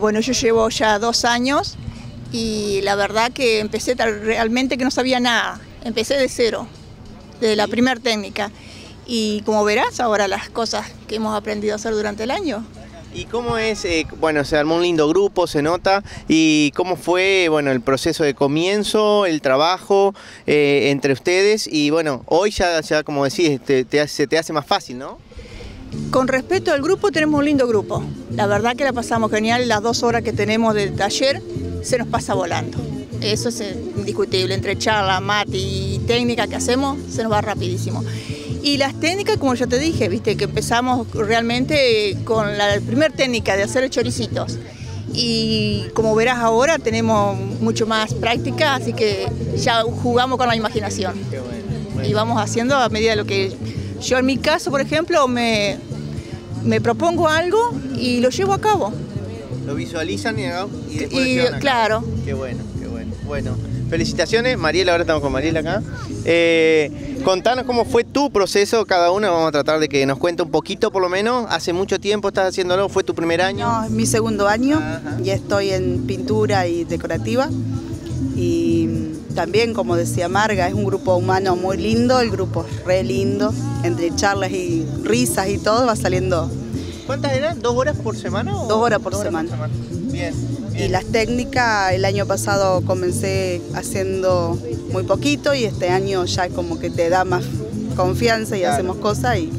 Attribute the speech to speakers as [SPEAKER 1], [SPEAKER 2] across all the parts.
[SPEAKER 1] bueno, yo llevo ya dos años y la verdad que empecé realmente que no sabía nada. Empecé de cero, de la primera técnica. Y como verás, ahora las cosas que hemos aprendido a hacer durante el año.
[SPEAKER 2] ¿Y cómo es? Eh, bueno, se armó un lindo grupo, se nota. ¿Y cómo fue bueno, el proceso de comienzo, el trabajo eh, entre ustedes? Y bueno, hoy ya, ya como decís, se te hace más fácil, ¿no?
[SPEAKER 1] Con respecto al grupo, tenemos un lindo grupo. La verdad que la pasamos genial. Las dos horas que tenemos del taller se nos pasa volando. Eso es indiscutible. Entre charla, mate y técnica que hacemos, se nos va rapidísimo. Y las técnicas, como ya te dije, viste que empezamos realmente con la primera técnica de hacer choricitos. Y como verás ahora tenemos mucho más práctica, así que ya jugamos con la imaginación. Y vamos haciendo a medida de lo que yo en mi caso, por ejemplo, me, me propongo algo y lo llevo a cabo.
[SPEAKER 2] Lo visualizan y,
[SPEAKER 1] y después Claro.
[SPEAKER 2] Qué bueno, qué bueno. Bueno, felicitaciones. Mariela, ahora estamos con Mariela acá. Eh, contanos cómo fue tu proceso, cada uno. Vamos a tratar de que nos cuente un poquito, por lo menos. Hace mucho tiempo estás haciéndolo. ¿Fue tu primer año?
[SPEAKER 3] No, es mi segundo año. Ya estoy en pintura y decorativa. Y también, como decía Marga, es un grupo humano muy lindo, el grupo es re lindo, entre charlas y risas y todo va saliendo.
[SPEAKER 2] ¿Cuántas eran? ¿Dos horas por semana?
[SPEAKER 3] Dos horas por semana. Bien, Y las técnicas, el año pasado comencé haciendo muy poquito y este año ya como que te da más confianza y hacemos cosas y...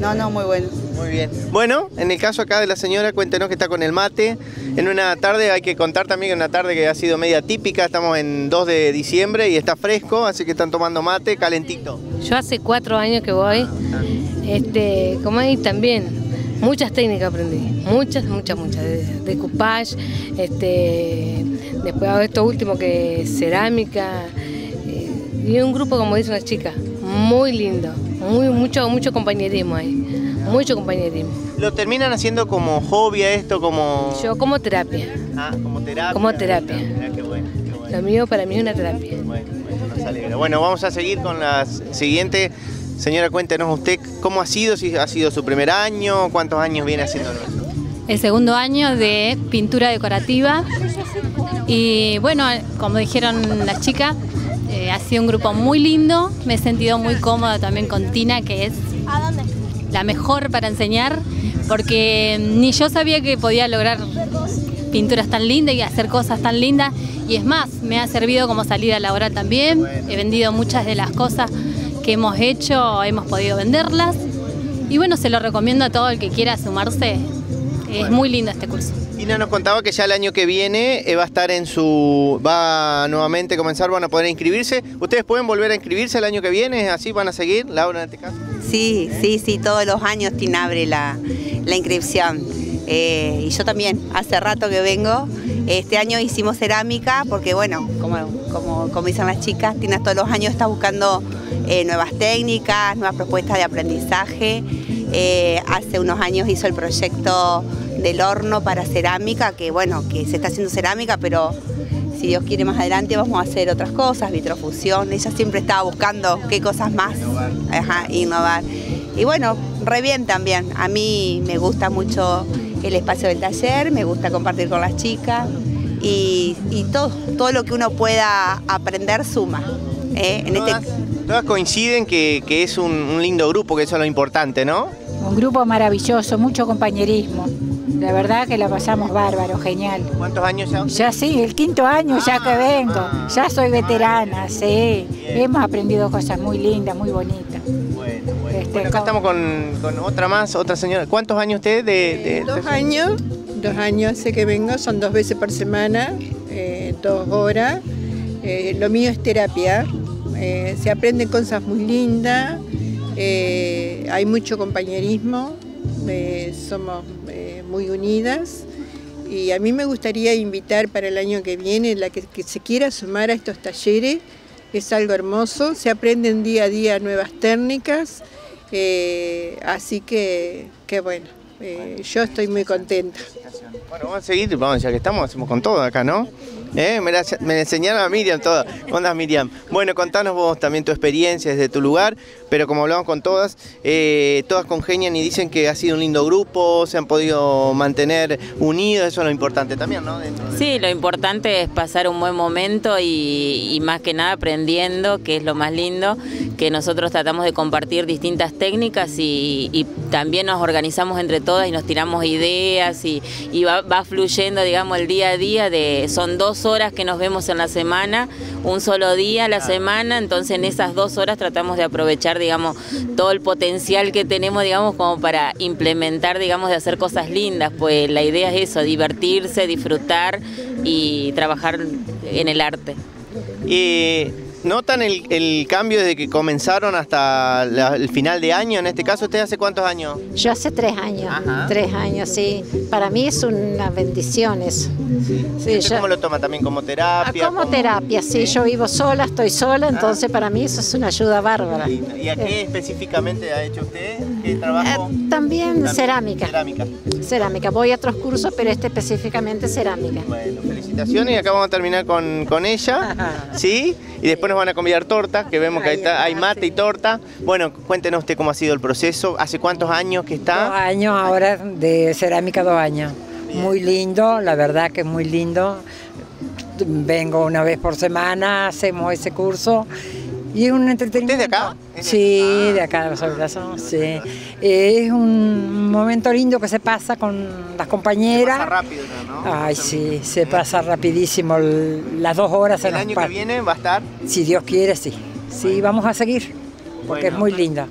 [SPEAKER 3] No, no, muy bueno.
[SPEAKER 2] Muy bien. Bueno, en el caso acá de la señora, cuéntenos que está con el mate. En una tarde, hay que contar también que una tarde que ha sido media típica, estamos en 2 de diciembre y está fresco, así que están tomando mate calentito.
[SPEAKER 4] Yo hace cuatro años que voy, este, como ahí también, muchas técnicas aprendí, muchas, muchas, muchas, de, de este, después esto último que es cerámica, eh, y un grupo, como dice una chica, muy lindo, muy, mucho, mucho compañerismo ahí mucho compañerismo.
[SPEAKER 2] ¿Lo terminan haciendo como hobby a esto, como...?
[SPEAKER 4] Yo como terapia.
[SPEAKER 2] Ah, como terapia.
[SPEAKER 4] Como terapia.
[SPEAKER 2] qué bueno, qué bueno.
[SPEAKER 4] Lo mío para mí es una terapia.
[SPEAKER 2] Bueno, bueno, nos alegra. Bueno, vamos a seguir con la siguiente. Señora, cuéntenos usted cómo ha sido, si ha sido su primer año, cuántos años viene haciendo eso.
[SPEAKER 5] El segundo año de pintura decorativa y bueno, como dijeron las chicas, eh, ha sido un grupo muy lindo, me he sentido muy cómoda también con Tina, que es la mejor para enseñar, porque ni yo sabía que podía lograr pinturas tan lindas y hacer cosas tan lindas. Y es más, me ha servido como salida laboral también. He vendido muchas de las cosas que hemos hecho, hemos podido venderlas. Y bueno, se lo recomiendo a todo el que quiera sumarse. Es muy lindo este curso.
[SPEAKER 2] Ina nos contaba que ya el año que viene eh, va a estar en su. va nuevamente a comenzar, van a poder inscribirse. ¿Ustedes pueden volver a inscribirse el año que viene? ¿Así van a seguir, Laura, en este caso?
[SPEAKER 6] Sí, sí, sí, todos los años Tina abre la, inscripción. Eh, y yo también, hace rato que vengo. Este año hicimos cerámica porque, bueno, como, como, dicen las chicas, Tina todos los años está buscando eh, nuevas técnicas, nuevas propuestas de aprendizaje. hace unos años hizo el proyecto del horno para cerámica, que bueno, que se está haciendo cerámica, pero si Dios quiere más adelante vamos a hacer otras cosas, vitrofusión, ella siempre estaba buscando qué cosas más, innovar. Y bueno, re bien también, a mí me gusta mucho el espacio del taller, me gusta compartir con las chicas y, todo, todo lo que uno pueda aprender suma. ¿eh?
[SPEAKER 2] En este todas, coinciden que, es un, un lindo grupo, que eso es lo importante, ¿no?
[SPEAKER 7] Un grupo maravilloso, mucho compañerismo. La verdad que la pasamos bárbaro, genial.
[SPEAKER 2] ¿Cuántos años ya?
[SPEAKER 7] Ya sí, el quinto año ya que vengo. Ya soy veterana, sí. Hemos aprendido cosas muy lindas, muy bonitas.
[SPEAKER 2] Bueno, bueno. Este, acá estamos con, otra más, otra señora. ¿Cuántos años usted de,
[SPEAKER 8] Dos años, dos años hace que vengo, son dos veces por semana, eh, dos horas. Eh, lo mío es terapia, eh, se aprenden cosas muy lindas, hay mucho compañerismo, somos muy unidas y a mí me gustaría invitar para el año que viene la que, se quiera sumar a estos talleres, es algo hermoso, se aprenden día a día nuevas técnicas, eh, así que, que bueno, eh, yo estoy muy contenta.
[SPEAKER 2] Bueno, vamos a seguir, vamos, ya que estamos, hacemos con todo acá, ¿no? ¿Eh? Me, me, enseñaron a Miriam todo. ¿Cómo Miriam? Bueno, contanos vos también tu experiencia desde tu lugar. pero como hablamos con todas, eh, todas congenian y dicen que ha sido un lindo grupo, se han podido mantener unidos, eso es lo importante también, ¿no?
[SPEAKER 9] Sí, lo importante es pasar un buen momento y, más que nada aprendiendo, que es lo más lindo, que nosotros tratamos de compartir distintas técnicas y, también nos organizamos entre todas y nos tiramos ideas y, va, va, fluyendo, digamos, el día a día, de, son dos horas que nos vemos en la semana, un solo día a la semana, entonces en esas dos horas tratamos de aprovechar, digamos, todo el potencial que tenemos, digamos, como para implementar, digamos, de hacer cosas lindas, pues la idea es eso, divertirse, disfrutar y trabajar en el arte.
[SPEAKER 2] Y ¿Notan el, cambio desde que comenzaron hasta el final de año? En este caso, ¿usted hace cuántos años?
[SPEAKER 10] Yo hace tres años, tres años, sí. Para mí es una bendición eso.
[SPEAKER 2] Sí. ¿Cómo lo toma también como terapia?
[SPEAKER 10] Ah, como, terapia, sí. Yo vivo sola, estoy sola, ah. entonces para mí eso es una ayuda bárbara.
[SPEAKER 2] ¿Y a qué específicamente ha hecho usted? ¿Qué trabajo?
[SPEAKER 10] Eh, también, cerámica. Cerámica. Cerámica. Voy a otros cursos, pero este específicamente cerámica.
[SPEAKER 2] Bueno, felicitaciones y acá vamos a terminar con, con ella. ¿Sí? Y después nos van a convidar torta, que vemos que hay mate y torta. Bueno, cuéntenos usted cómo ha sido el proceso. ¿Hace cuántos años que está?
[SPEAKER 11] Dos años ahora de cerámica, dos años. Muy lindo, la verdad que es muy lindo. Vengo una vez por semana, hacemos ese curso y es un entretenimiento.
[SPEAKER 2] ¿Usted de acá?
[SPEAKER 11] Sí, de acá de los sí. Es un momento lindo que se pasa con las compañeras. Se
[SPEAKER 2] pasa rápido, ¿no?
[SPEAKER 11] Ay, sí, se pasa rapidísimo. Las dos horas.
[SPEAKER 2] ¿El año que viene va a estar?
[SPEAKER 11] Si Dios quiere, sí. Sí, vamos a seguir, porque es muy linda.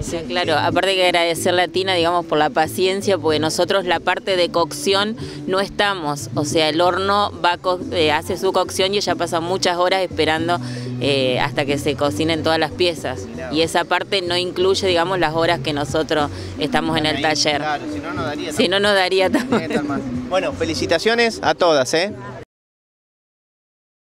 [SPEAKER 9] Sí, claro, aparte que agradecerle a Tina, digamos, por la paciencia, porque nosotros la parte de cocción no estamos, o sea, el horno va eh, hace su cocción y ella pasa muchas horas esperando eh, hasta que se cocinen todas las piezas. Y esa parte no incluye, digamos, las horas que nosotros estamos en el taller.
[SPEAKER 2] Claro, si no, no daría.
[SPEAKER 9] Si no, no daría también.
[SPEAKER 2] Bueno, felicitaciones a todas, ¿eh?